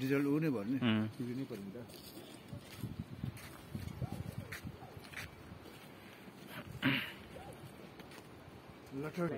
Diesel ऊ नै भन्ने। नै पर्ने त लटर